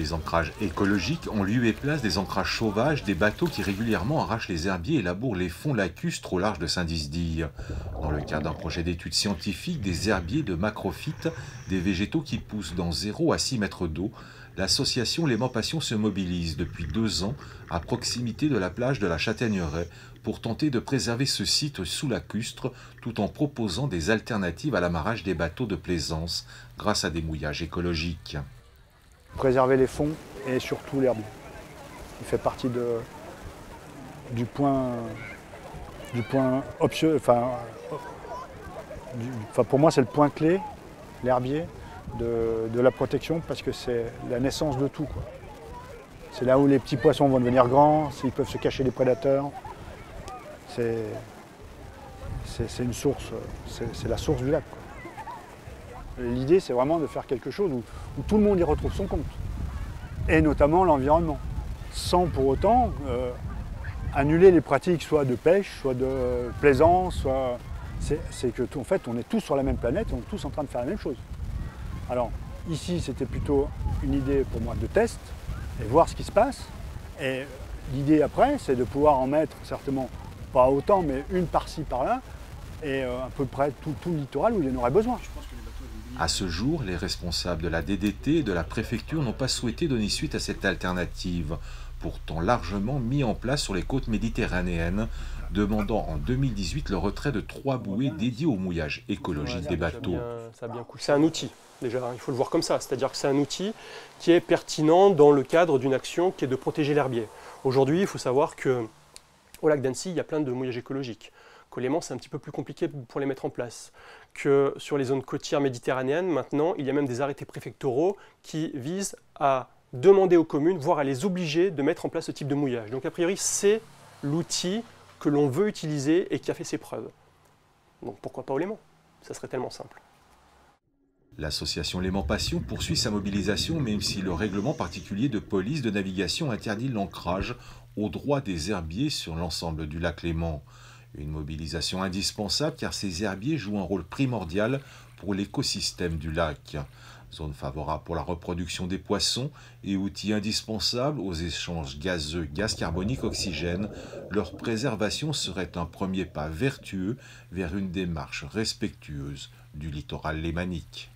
Les ancrages écologiques ont lieu et place des ancrages sauvages, des bateaux qui régulièrement arrachent les herbiers et labourent les fonds lacustres au large de Saint-Disdille. Dans le cadre d'un projet d'études scientifiques, des herbiers de macrophytes, des végétaux qui poussent dans 0 à 6 mètres d'eau, l'association Les Passion se mobilise depuis deux ans à proximité de la plage de la Châtaigneraie pour tenter de préserver ce site sous lacustre tout en proposant des alternatives à l'amarrage des bateaux de plaisance grâce à des mouillages écologiques. Préserver les fonds et surtout l'herbe. Il fait partie du point, du point enfin, pour moi c'est le point clé, l'herbier, de, la protection parce que c'est la naissance de tout. C'est là où les petits poissons vont devenir grands, ils peuvent se cacher des prédateurs. C'est la source du lac. L'idée, c'est vraiment de faire quelque chose où, tout le monde y retrouve son compte, et notamment l'environnement, sans pour autant euh, annuler les pratiques soit de pêche, soit de plaisance, soit... C'est que en fait, on est tous sur la même planète, on est tous en train de faire la même chose. Alors ici, c'était plutôt une idée pour moi de test et voir ce qui se passe. Et l'idée après, c'est de pouvoir en mettre certainement pas autant, mais une par-ci par-là, et euh, à peu près tout, tout le littoral où il en aurait besoin. À ce jour, les responsables de la DDT et de la préfecture n'ont pas souhaité donner suite à cette alternative, pourtant largement mis en place sur les côtes méditerranéennes, demandant en 2018 le retrait de trois bouées dédiées au mouillage écologique des bateaux. C'est un outil, déjà, il faut le voir comme ça, c'est-à-dire que c'est un outil qui est pertinent dans le cadre d'une action qui est de protéger l'herbier. Aujourd'hui, il faut savoir que au lac d'Annecy, il y a plein de mouillages écologiques que c'est un petit peu plus compliqué pour les mettre en place. Que sur les zones côtières méditerranéennes, maintenant, il y a même des arrêtés préfectoraux qui visent à demander aux communes, voire à les obliger de mettre en place ce type de mouillage. Donc a priori, c'est l'outil que l'on veut utiliser et qui a fait ses preuves. Donc pourquoi pas au Léman Ça serait tellement simple. L'association Léman Passion poursuit sa mobilisation même si le règlement particulier de police de navigation interdit l'ancrage au droit des herbiers sur l'ensemble du lac Léman. Une mobilisation indispensable car ces herbiers jouent un rôle primordial pour l'écosystème du lac. Zone favorable pour la reproduction des poissons et outil indispensable aux échanges gazeux gaz carbonique oxygène, leur préservation serait un premier pas vertueux vers une démarche respectueuse du littoral lémanique.